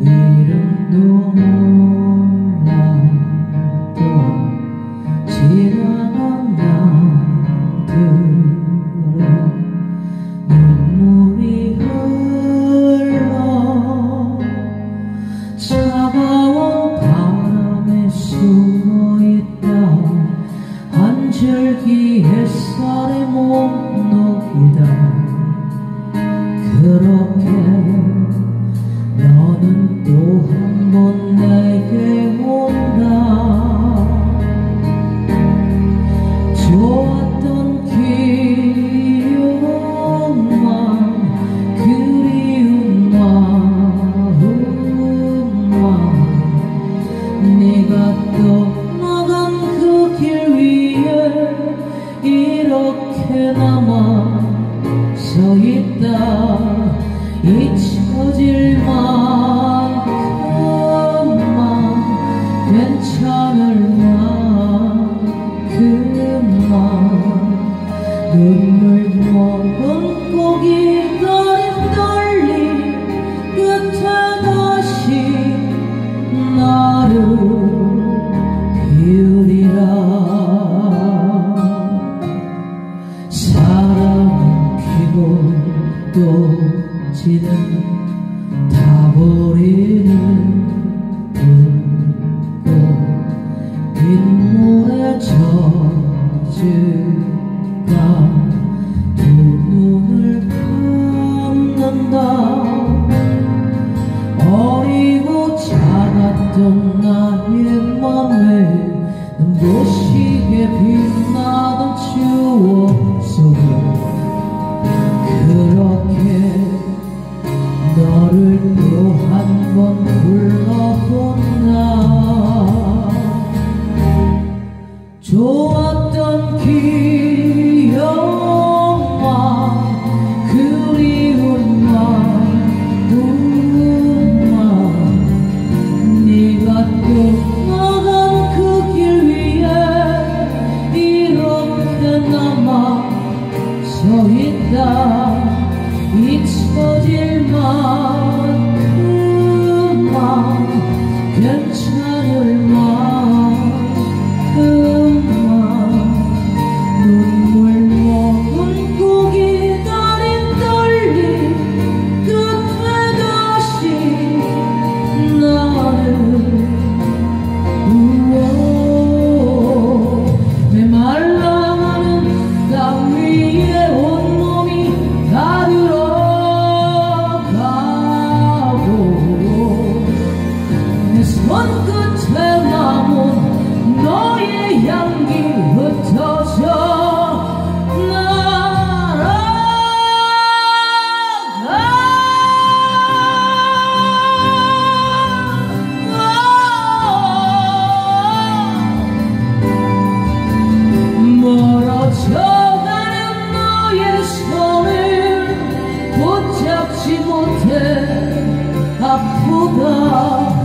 이름도 몰랐던 지나간 나들로 눈물이 흘러 차가운 바람에 숨어있다. 한 줄기 햇살에 못 녹이다. 그렇게 네가 떠나간 그 길 위에 이렇게 남아 서 있다. 잊혀질 만큼만 괜찮을 만큼만 눈물 머금 시게 빛나던 추억 속에 그렇게 너를 또 한 번 불러 서 있다. 잊혀질 만큼만 괜찮을 만큼 afundar